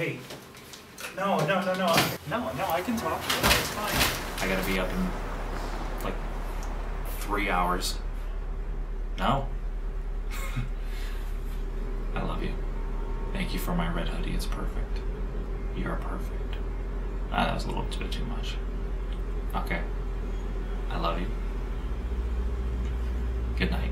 Hey, no, no, no, no, no, no, I can talk. It's fine. I gotta be up in like three hours. No. I love you. Thank you for my red hoodie. It's perfect. You're perfect. Ah, that was a little bit too much. Okay. I love you. Good night.